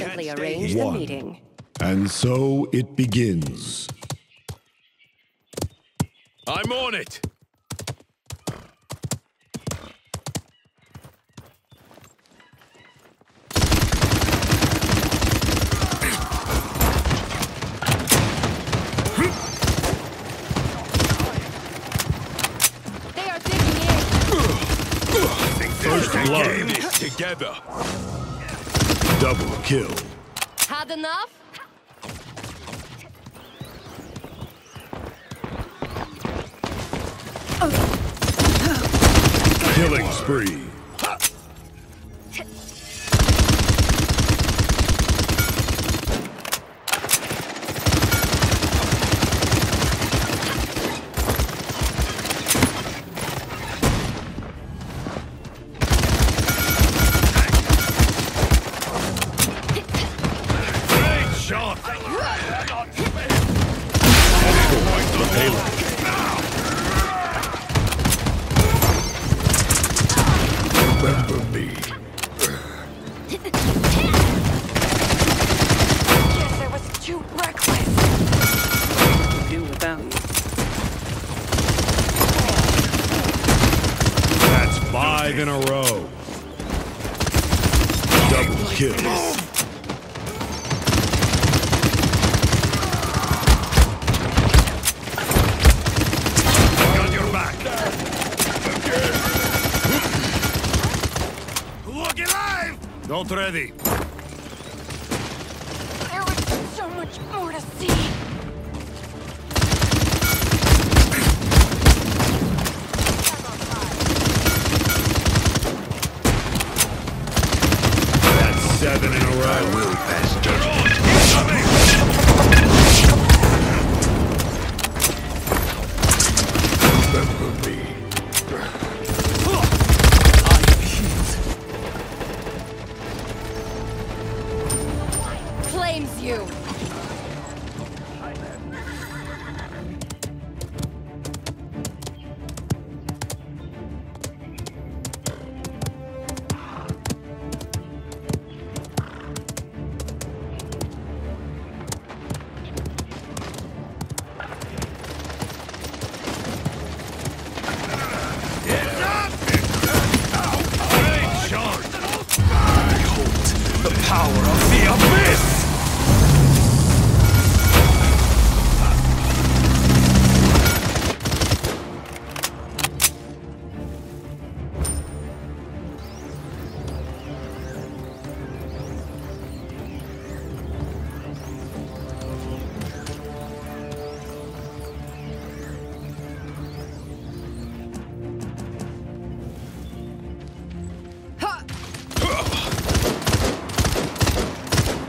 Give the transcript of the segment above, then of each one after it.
Simply arrange the One. meeting. And so it begins. I'm on it. They are digging in. First blood. Together. Double kill. Had enough? Killing spree. Remember me. Guess I was too reckless. do without you. That's five in a row. Double kill. Not ready. There was so much more to see. That's seven in a row. Will pass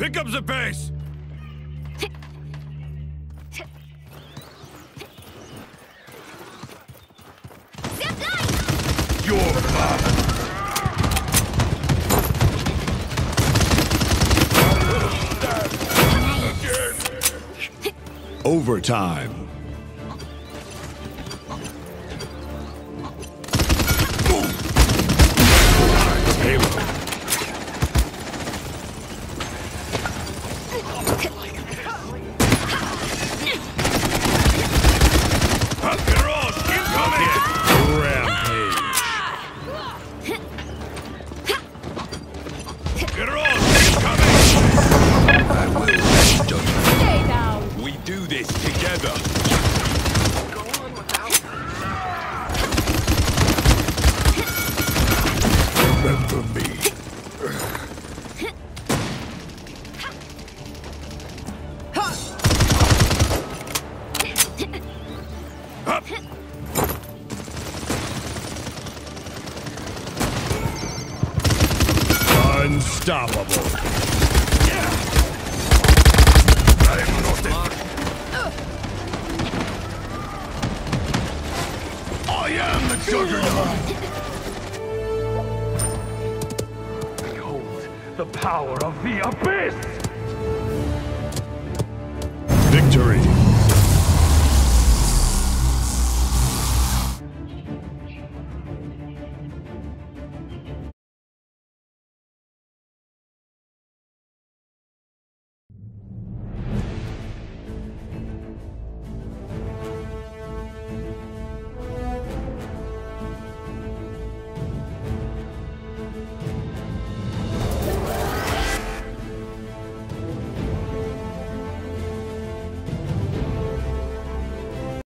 Pick up the pace. Your father. Overtime. Payload. Do this together. Remember me. Unstoppable. Juggernaut! Behold the power of the abyss!